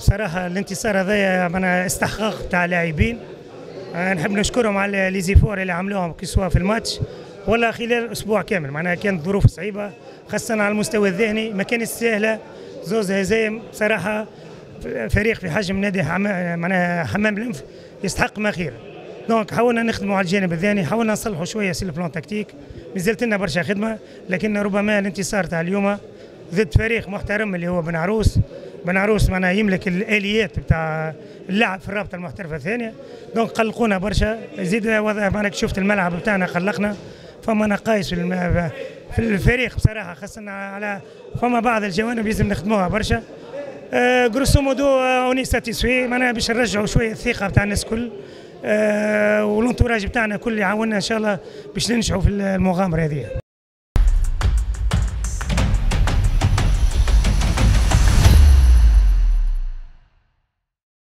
بصراحه الانتصار هذايا معناها استحقاق تاع لاعبين. آه، نحب نشكرهم على les efforts اللي عملوهم سواء في الماتش. ولا خلال أسبوع كامل معناها كانت ظروف صعيبة خاصة على المستوى الذهني. ما كانت سهلة. زوز هزايم بصراحه فريق في حجم نادي معناها حمام الأنف يستحق ما خير. donc حاولنا نخدموا على الجانب الثاني حاولنا نصلحوا شوية sur le plan tactique مازالت لنا برشا خدمة لكن ربما الانتصار تاع اليوم ضد فريق محترم اللي هو بن عروس. بن عروس معناها يملك الآليات بتاع اللعب في الرابطة المحترفة الثانية. donc قلقونا برشا. زيد معناها شفت الملعب بتاعنا قلقنا. فما نقايص في الفريق بصراحة خاصة على فما بعض الجوانب لازم نخدموها برشا. grosso modo on est satisfait معناها باش نرجعوا شوية الثقة بتاع الناس الكل. أه وال entourage بتاعنا كل يعاوننا إن شاء الله باش ننجحوا في المغامرة هذه.